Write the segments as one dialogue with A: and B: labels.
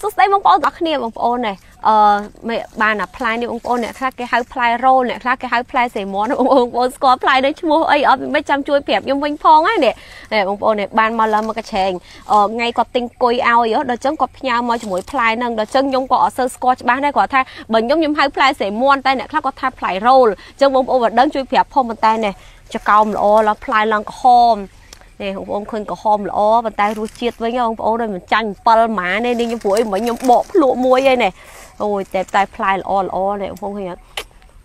A: សួស្តីបងប្អូនទាំងអស់គ្នាបងប្អូននេះអឺបានអាផ្លែនេះបងប្អូនអ្នកខ្លះគេហៅផ្លែរ៉ូលអ្នកខ្លះគេហៅផ្លែសេម៉នបងប្អូនបងប្អូនស្គាល់ផ្លែនេះឈ្មោះអីអត់មិនចាំជួយប្រាប់ខ្ញុំវិញផងណានេះបងប្អូននេះបានមកឡើងមកកញ្ឆេងថ្ងៃគាត់ទិញគុយឲ្យដល់ចឹងគាត់ផ្ញើមកជាមួយផ្លែហ្នឹងដល់ចឹងខ្ញុំក៏អត់សូវស្គាល់ច្បាស់ដែរគាត់ថាបើខ្ញុំខ្ញុំហៅផ្លែសេម៉នតែអ្នកខ្លះគាត់ថាផ្លែរ៉ូលចឹងបងប្អូនបើដឹងជួយប្រាប់ផងប៉ុន្តែនេះចកោមល្អឡើងផ្លែឡើងក្រហម នេះបងប្អូនឃើញក្រហមល្អប៉ុន្តែរសជាតិវិញបងប្អូនដូចមិនចាញ់7ម៉ានេះនេះខ្ញុំព្រួយមិញខ្ញុំបកភ្លក់មួយឯនេះអូយតែតែផ្លែល្អល្អនេះបងប្អូនឃើញអត់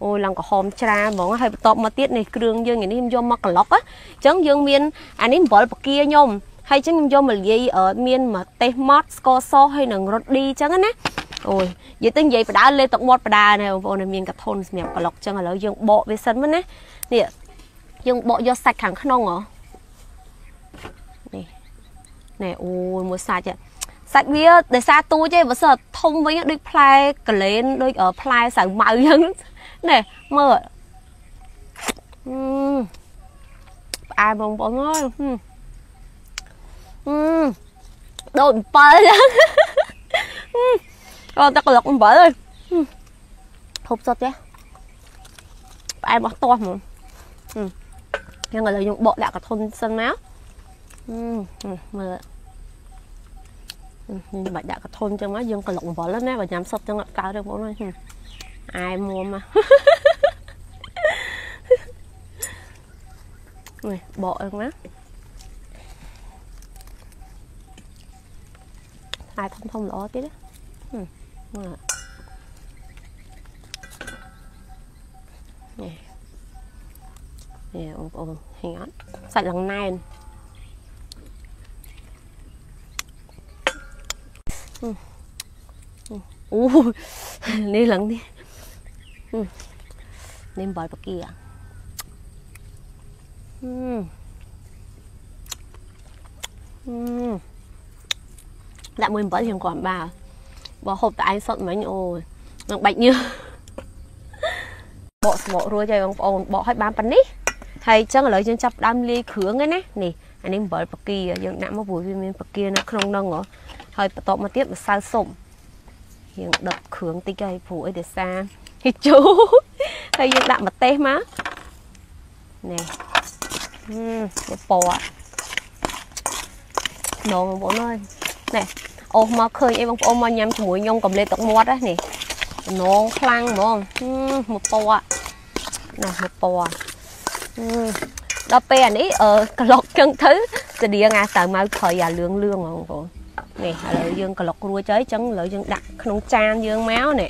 A: អូយឡើងក្រហមច្រាហ្មងហើយបន្ទាប់មកទៀតនេះគ្រឿងយើងនេះខ្ញុំយកមកក្លុកអញ្ចឹងយើងមានអានេះអំបិលបកាខ្ញុំហើយអញ្ចឹងខ្ញុំយកមកលាយមានម្ទេសម៉ត់ស្ករសហើយនឹងរ៉ូឌីអញ្ចឹងណាអូយនិយាយទៅនិយាយបដាលេទឹកមាត់បដាណាបងប្អូនមានកធនសម្រាប់ក្លុកអញ្ចឹងឥឡូវយើងបកវាសិនមកណានេះយើងបកយកសាច់ខាងក្នុងហ៎នេះ ណែអូយមួយសាច់សាច់វាដោយសារទូចឯងបើសិនធំវិញដូចផ្លែកលែនដូចផ្លែសៅម៉ៅអញ្ចឹងណែមើលអឺផ្អែមបងប្អូនអើយអឺដូចអំបិលអញ្ចឹងអូតែក្លុកអំបិលហូបសុតទេផ្អែមអស់ទាស់ហ្មងយ៉ាងឥឡូវយើងបកដាក់កធុនសិនមកមើលយើង បាច់ដាក់កធុនចឹងមកយើងក្លុកអំបិលណាបើញ៉ាំសុតចឹងអត់កើតទេបងប្អូនអែមួមមកនេះបកអឹងណាអាយធំធំល្អទៀតណាមើលនេះនេះបងប្អូនឃើញអត់សាច់ឡើងណែន អូនេះឡើងនេះនេះបាល់បកាអឺអឺដាក់មួយអំបិលយើងគាត់បាបើហូបតែឯងសុតមិញអូយនឹងបាច់ញើបកស្បករួចហើយបងប្អូនបកឲ្យបានប៉ុណ្នេះហើយអញ្ចឹងឥឡូវយើងចាប់ដើមលាយគ្រឿងឯណានេះអានេះអំបិលបកាយើងដាក់មកព្រោះវាមានបកានៅក្នុងហ្នឹងហ៎ ហើយបន្ទាប់មកទៀតម្សៅស៊ុបយើងដុតគ្រឿងតិចហើយព្រោះអីទេសាហិជូហើយយើងដាក់ម្ទេសមកនេះហឹមវាពណ៌នងបងប្អូនអើយនេះអូសមកឃើញអីបងប្អូនមកញ៉ាំជាមួយខ្ញុំកំលេតទឹកមាត់នេះនងខ្លាំងហ្មងហឹមមកពណ៌ណាមកពណ៌ហឹមដល់ពេលអានេះអឺក្លុកចឹងទៅស្តៀងអាសៅម៉ៅព្រៃអាលឿងលឿងបងប្អូន នេះឥឡូវយើងក្លុករួចហើយអញ្ចឹងឥឡូវយើងដាក់ក្នុងចានយើងមកនេះ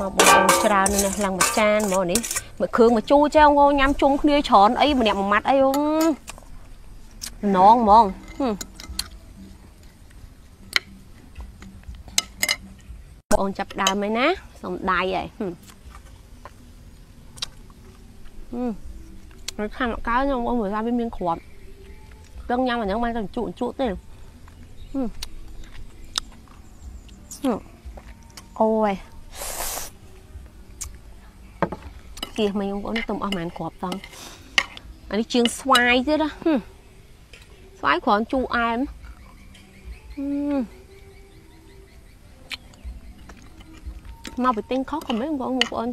A: មកបងច្រើននេះឡើងមួយចានមកនេះមួយគ្រឿងមួយជូរចឹងបងញ៉ាំជុំគ្នាច្រើនអីម្នាក់មួយម៉ាត់អីអូណងហ្មងបងចាប់ដើមហើយណាសុំដៃហើយហឹមហឹមខាងមកកើខ្ញុំបងមើលថាវាមានគ្រាប់ ដឹងញ៉ាំអាហ្នឹងបានតែជក់ជក់ទេអូយគៀសមកបងប្អូនទុំអស់បានគ្រាប់តង់អានេះជាងស្វាយទៀតណាស្វាយគ្រាន់ជូរអែមមកពីទិញខុសក៏មិនបងប្អូន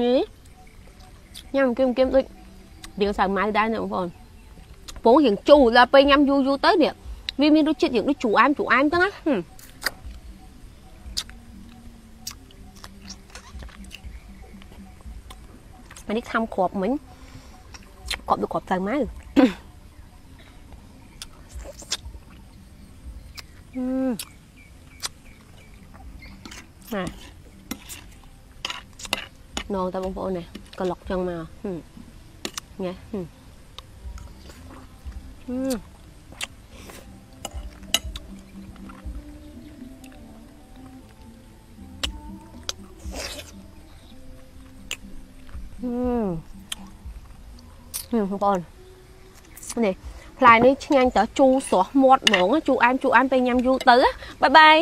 A: នេះញ៉ាំគឹមគឹមដូច រៀងសាវម៉ៅដែរណាបងប្អូនពងរៀងជូរដល់ពេលញ៉ាំយូរយូរទៅនេះវាមានរសជាតិរៀងដូចជូរអែមជូរអែមចឹងណាអានេះខំគ្រាប់មិញគ្រាប់ដូចគ្រាប់សាវម៉ៅអឺណានងតើបងប្អូននេះក្លុកចឹងមកហឹម ញ៉ាហឹមហឹមហឹមបងប្អូននេះផ្លែនេះឆ្ងាញ់តើជូរស្រស់មាត់ហ្មងជូរអែមជូរអែមពេលញ៉ាំយូរទៅបាយបាយ